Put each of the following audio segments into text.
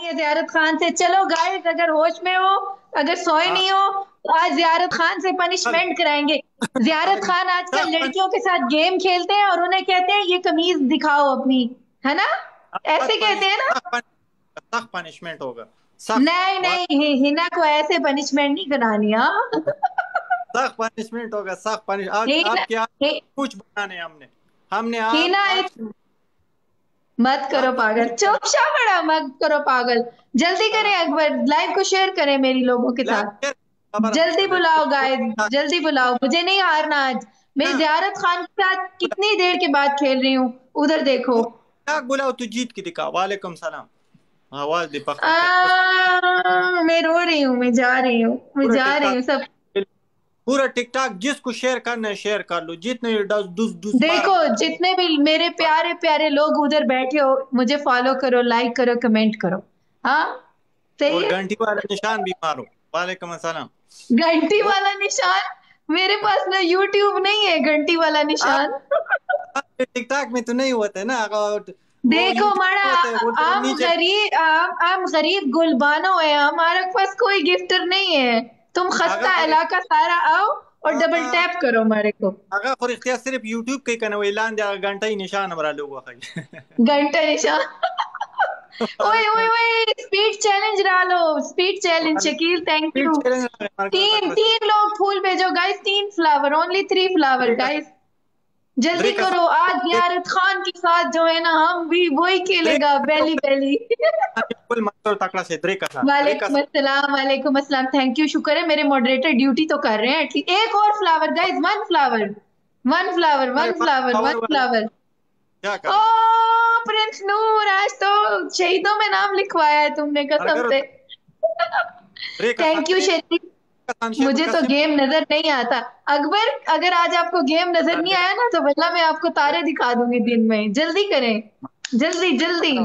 करवानी है जियारत खान से। चलो गाइस अगर होश में हो अगर सोए हाँ। नहीं हो तो आज जियारत खान से पनिशमेंट कराएँगे। जियारत खान आजकल लड़कियों के साथ गेम खेलते हैं और उन्हें कहते हैं ये कमीज दिखाओ अपनी। है ना? ऐसे कहते हैं ना? सख्त पनिशमेंट होगा। नहीं नहीं हिना को ऐसे पनिशमेंट नहीं करानी हाँ? सख्त पनिशमेंट होगा सख्त पनिश आज आपके कुछ बनाने हमने। हमने हिना आज- मत करो पागल। चुप बड़ा मत करो पागल। जल्दी करें अकबर। लाइव को शेयर करें मेरी लोगों के साथ। जल्दी बुलाओ गाइस जल्दी बुलाओ। मुझे नहीं हारना आज। मैं हाँ। जियारत खान के साथ कितनी देर के बाद खेल रही हूँ? उधर देखो। बुलाओ तू जीत के दिखा? वालेकुम सलाम। आवाज़ दे पक मैं रो रही हूँ मैं जा रही हूँ। मैं जा रही हूँ सब पूरा टिकटॉक जिसको शेयर करना है शेयर कर लो। जितने दस दुस दुस देखो जितने भी मेरे प्यारे प्यारे लोग उधर बैठे हो मुझे फॉलो करो लाइक करो कमेंट करो। हाँ? सही और घंटी वाला निशान भी मारो। वालेकुम सलाम घंटी वाला निशान? मेरे पास ना यूट्यूब नहीं है घंटी वाला निशान। टिकटॉक में तो नहीं होता है ना देखो मारा हम गरीब हम हम गरीब गुलबानो है हमारे पास कोई गिफ्टर नहीं है। तुम खस्ता इलाका सारा आओ और हाँ, डबल हाँ। टैप करो मारे को। अगर और इख्तियार सिर्फ़ यूट्यूब के कने वो ऐलान दे घंटा ही निशान हमारा लोगो का घंटा निशान। ओए ओए ओए स्पीड चैलेंज डालो speed challenge Shakeel thank you तीन तीन लोग फूल भेजो गाइस तीन flower only three flower guys जल्दी करो आज जियारत खान के साथ जो है ना हम भी वही खेलेगा बेली बेली फुल मास्टर तकड़ा से द्रेक का वालेकुम अस्सलाम वालेकुम अस्सलाम। थैंक यू शुक्र है मेरे मॉडरेटर ड्यूटी तो कर रहे हैं एटलीस्ट एक और flower guys one flower one flower one flower one flower क्या ओ प्रिंस नूर आज तो शहीदों में नाम लिखवाया है तुमने कसम से। थैंक यू शरीफ मुझे तो गेम नज़र नहीं आता। अकबर अगर आज आपको गेम नज़र नहीं आया ना तो वल्ला मैं आपको तारे दिखा दूँगी दिन में। जल्दी करें। जल्दी जल्दी।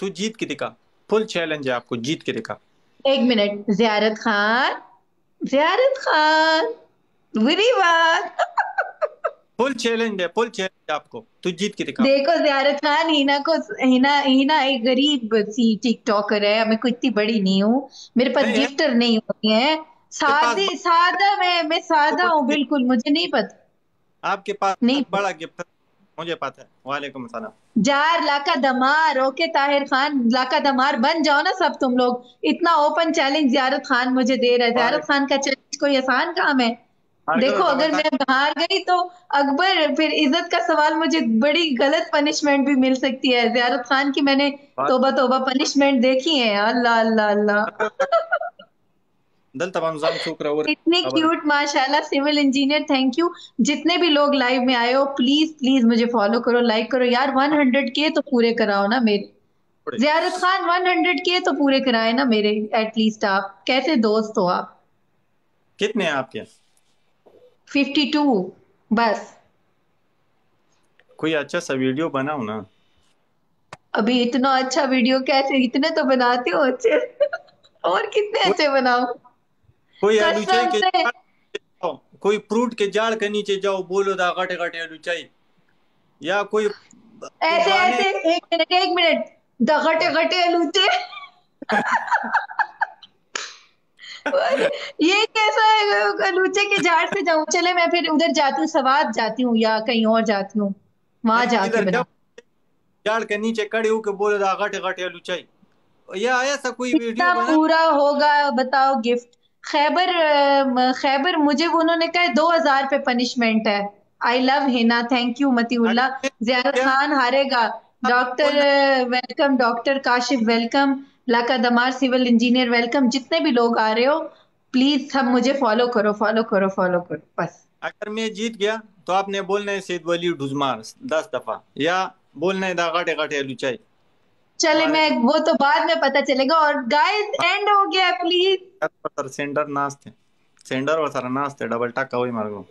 तू जीत के दिखा। फुल चैलेंज है आपको जीत के दिखा। एक मिनट। जियारत खान। जियारत खान। बुरी बात। फुल चैलेंज है फुल चैलेंज आपको। तू जीत के दिखा। देखो जियारत खान हिना को हिना हिना एक गरीब सी टिकटॉकर है। मैं कोई इतनी बड़ी नहीं हूँ। मेरे पास गिफ्टर नहीं होती है। सादी सादा मैं मैं सादा हूँ बिल्कुल मुझे नहीं पता आपके पास नहीं। बड़ा गिफ्ट मुझे पता है। वालेकुम सलाम। जार लाका दमार ओके ताहिर खान लाका दमार बन जाओ ना सब तुम लोग। इतना ओपन चैलेंज जियारत खान मुझे दे रहा है। जियारत खान का चैलेंज कोई आसान काम है? देखो अगर मैं हार गई तो अकबर फिर इज़्ज़त का सवाल मुझे बड़ी गलत पनिशमेंट भी मिल सकती है। जियारत खान की मैंने तोबा तोबा पनिशमेंट देखी है। अल्लाह अल्लाह अल्लाह। दल तमाम जाम शुक्र और इतनी क्यूट माशाल्लाह सिविल इंजीनियर थैंक यू जितने भी लोग लाइव में आए हो प्लीज़ प्लीज़ मुझे फॉलो करो लाइक करो। यार 100 के तो पूरे कराओ ना मेरे। जियारत खान 100 के तो पूरे कराए ना मेरे एटलीस्ट आप। कैसे दोस्त हो आप? कितने हैं आपके? 52 बस। कोई अच्छा सा वीडियो बनाओ ना। अभी इतना अच्छा वीडियो कैसे इतने तो बनाते हो अच्छे। और कितने अच्छे बनाओ कोई कसम आलूचाई के कोई फ्रूट के जाड़ के नीचे जाओ बोलो दा गटे गटे आलूचाई या कोई ऐसे ऐसे एक मिनट एक मिनट। दगटे गटे लूटे ये कैसा है लूचे के झाड़ से जाऊँ? चले मैं फिर उधर जाती हूँ सवाद जाती हूँ या कहीं और जाती हूँ। वहाँ जाके बना जाड़ के नीचे खड़े होके बोलो दा गटे गटे आलूचाई या ऐसा कोई वीडियो पूरा होगा बताओ गिफ्ट। खैबर खैबर मुझे उन्होंने कहा दो हज़ार पे पनिशमेंट है। I love Hina thank you Matiullah. क्या? खान हारेगा। Doctor welcome doctor Kashif welcome Laka दमार सिविल इंजीनियर वेलकम जितने भी लोग आ रहे हो प्लीज़ सब मुझे फॉलो करो फॉलो करो फॉलो करो। बस। अगर मैं जीत गया तो आपने बोलना है सैद वली ढुजमार दस दफ़ा। या बोलना है दा गटे आलूचाई चले मैं वो तो बाद में पता चलेगा। और गाइस एंड हो गया प्लीज़ सेंटर नाचते। सेंटर वर सारा नाचते डबल टक्का होई मार्गो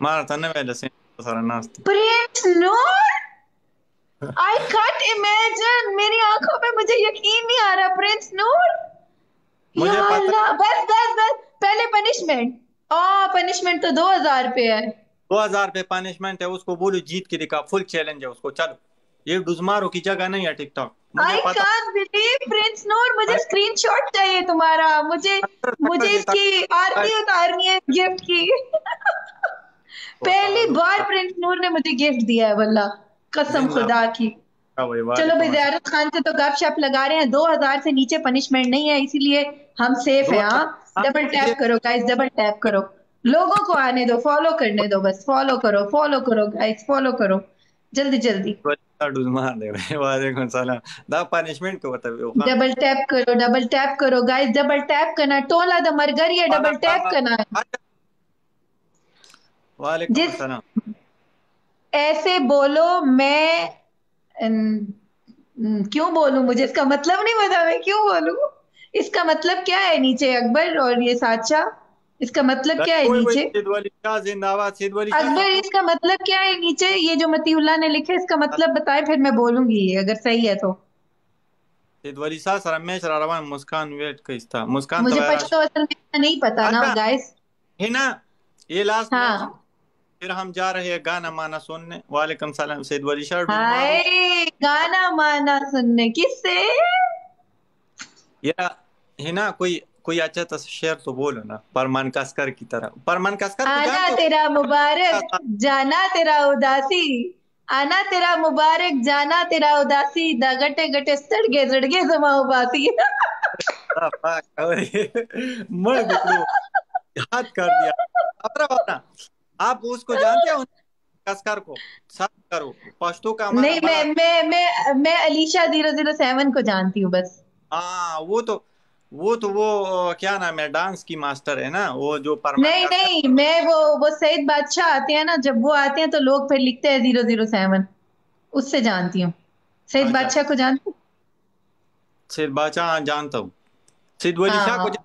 मार तने वेले सेंटर सारा नाचते। Prince Noor I can't imagine मेरी आँखों पे मुझे यकीन नहीं आ रहा प्रिंस नूर मुझे पता- बस बस बस। पहले पनिशमेंट ओ पनिशमेंट तो दो हज़ार पे है। दो हज़ार पे पनिशमेंट है उसको बोलो जीत के दिखा फुल चैलेंज है उसको चलो। ये डुजमारो की जगह नहीं है TikTok. I can't believe Prince Noor मुझे स्क्रीनशॉट चाहिए तुम्हारा। मुझे मुझे इसकी आरती उतारनी है गिफ्ट की। पहली बार प्रिंस नूर ने मुझे गिफ्ट दिया है वल्ला। कसम खुदा की। चलो भाई जयारत खान से तो गपशप लगा रहे हैं। दो हज़ार से नीचे पनिशमेंट नहीं है इसीलिए हम सेफ़ हैं हाँ? डबल टैप करो गाइस डबल टैप करो। लोगों को आने दो फॉलो करने दो बस। फॉलो करो फॉलो करो गाइस फॉलो करो। जल्दी जल्दी। पनिशमेंट को बताओ डबल टैप करो डबल टैप करो गाइस डबल टैप करना. टोला द मरगर ये डबल टैप करना. वालेकुम ऐसे बोलो मैं क्यों बोलूँ मुझे? इसका मतलब नहीं पता मैं क्यों बोलूँ? इसका मतलब क्या है नीचे अकबर और ये साचा इसका मतलब क्या है नीचे? अकबर इसका मतलब क्या है नीचे? ये जो मतीउल्ला ने लिखे इसका मतलब बताए फिर मैं बोलूँगी ये अगर सही है तो। मुस्कान वेट कइस्ता मुझे पछतो असल में नहीं पता ना गाइस है ना ये लास्ट हाँ। फिर हम जा रहे हैं गाना माना सुनने। वालेकुम सलाम सैद वली शाह हाय गाना माना सुनने किससे? या है ना कोई कोई अच्छा सा शेर तो बोलो ना परमान कसकर की तरह। परमान कसकर आना तेरा मुबारक जाना तेरा उदासी। आना तेरा मुबारक जाना तेरा उदासी। दा गटे सड़गे सड़गे जमा उबासी। मर हाथ कर दिया। आप उसको जानते हो? कसकर को। सब करो। पश्तो का नहीं मैं मैं मैं मैं अलीशा ज़ीरो ज़ीरो सेवन को जानती हूँ बस। हाँ वो तो वो तो वो क्या नाम है डांस की मास्टर है ना वो जो नहीं नहीं मैं वो वो सईद बादशाह आते हैं ना जब वो आते हैं तो लोग फिर लिखते हैं ज़ीरो ज़ीरो सेवन। उससे जानती हूँ। सईद अच्छा। बादशाह को जानती हूँ? सईद बादशाह हाँ, जानता हूँ। सईद वली शाह को हाँ।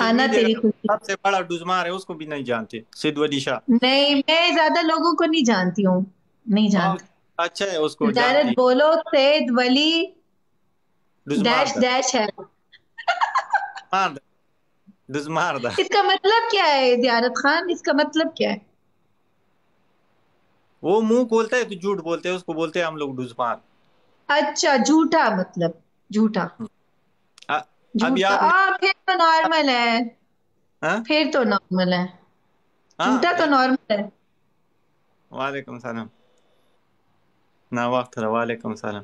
आना तेरी सबसे बड़ा डुजमार है उसको भी नहीं जानते सिद्ध वली शाह। नहीं मैं ज़्यादा लोगों को नहीं जानती हूँ। नहीं जानती। अच्छा है उसको डायरेक्ट बोलो सैद वली डैश डैश है। डुजमार दा। इसका मतलब क्या है जियारत खान? इसका मतलब क्या है? वो मुँह खोलता है तो झूठ बोलते हैं उसको बोलते हैं हम लोग डुजमार अच्छा झूठा मतलब झूठा। आप आ, फिर तो नॉर्मल है। हा? फिर तो नॉर्मल है। झूठा तो नॉर्मल है। वालेकुम सलाम। ना वक्त वालेकुम सलाम।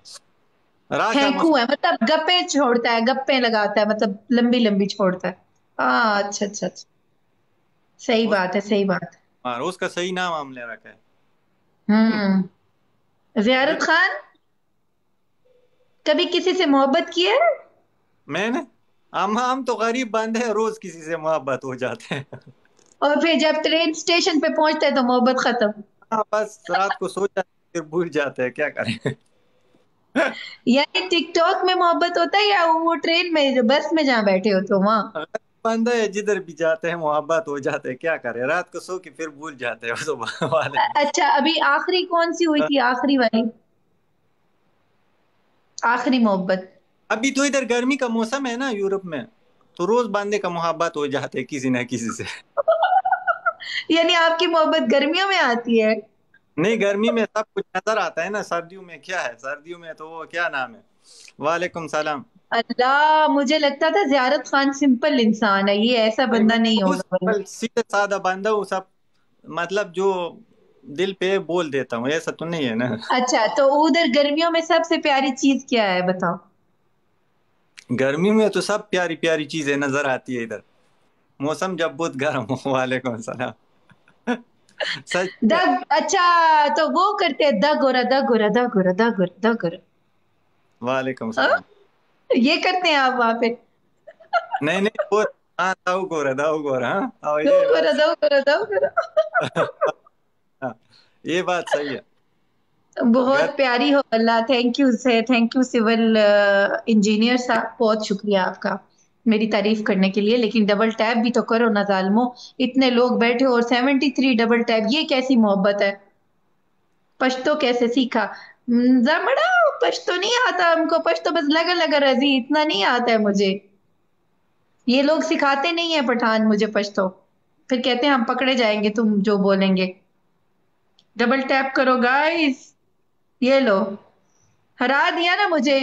फेंकू है मतलब गप्पे छोड़ता है गप्पे लगाता है मतलब लंबी लंबी छोड़ता है। हाँ अच्छा अच्छा अच्छा। सही बात है सही बात हाँ। उसका सही नाम हमने रखा है। हम्म। जियारत खान? कभी किसी से मोहब्बत की है? मैंने? हम हम तो गरीब बंदे हैं रोज किसी से मोहब्बत हो जाते हैं। और फिर जब ट्रेन स्टेशन पे पहुँचते हैं तो मोहब्बत खत्म। हाँ बस रात को सो जाते फिर भूल जाते हैं क्या करें? यानी टिकटॉक में मोहब्बत होता है या वो ट्रेन में जो बस में जहाँ बैठे हो तो वहाँ? बंदे है जिधर भी जाते हैं मोहब्बत हो जाते हैं क्या करें? रात को सो के फिर भूल जाते हैं तो वाले। अच्छा अभी आखिरी कौन सी हुई थी आखिरी वाली? आखिरी मोहब्बत। अभी तो इधर गर्मी का मौसम है ना यूरोप में तो रोज बांधे का मोहब्बत हो जाते है किसी ना किसी से। यानी आपकी मोहब्बत गर्मियों में आती है? नहीं गर्मी में सब कुछ नज़र आता है ना सर्दियों में क्या है? सर्दियों में तो वो क्या नाम है? वालेकुम सलाम। अल्लाह मुझे लगता था जियारत खान सिंपल इंसान है ये ऐसा बंदा नहीं होगा। सीधे साधा बंदा वो सब मतलब जो दिल पे बोल देता हूँ ऐसा तो नहीं है ना। अच्छा तो उधर गर्मियों में सबसे प्यारी चीज़ क्या है बताओ? गर्मी में तो सब प्यारी प्यारी चीज़ें नज़र आती है इधर। मौसम जब बहुत गर्म हो वाले कौन सा दग अच्छा तो वो करते हैं दग गोरा दग गोरा दग गोरा दग गोरा दग गोरा वालेकुम सलाम। हाँ? ये करते हैं आप वहाँ पे। नहीं नहीं वो हाँ दाऊ गोरा दाऊ गोरा हाँ। दाऊ गोरा दाऊ गोरा दाऊ गोरा ये बात सही है। बहुत प्यारी हो अल्लाह थैंक यू से थैंक यू सिविल इंजीनियर साहब बहुत शुक्रिया आपका। मेरी तारीफ़ करने के लिए लेकिन डबल टैप भी तो करो ना जालमो। इतने लोग बैठे और सेवेंटी थ्री डबल टैप ये कैसी मोहब्बत है? पश्तो कैसे सीखा? जमड़ा पश्तो नहीं आता हमको। पश्तो बस लगा लगा रज़ी इतना नहीं आता है मुझे। ये लोग सिखाते नहीं है पठान मुझे पश्तो। फिर कहते हैं हम पकड़े जाएँगे तुम जो बोलेंगे। डबल टैप करो गाइस ये लो। हरा दिया ना मुझे।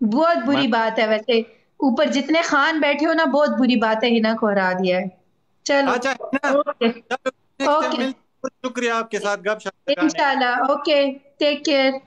बहुत बुरी बात है वैसे। ऊपर जितने खान बैठे हो ना बहुत बुरी बात है हिना को हरा दिया है। चलो। अच्छा ओके। ओके। शुक्रिया आपके साथ। गप इंशाल्लाह ओके। Take care.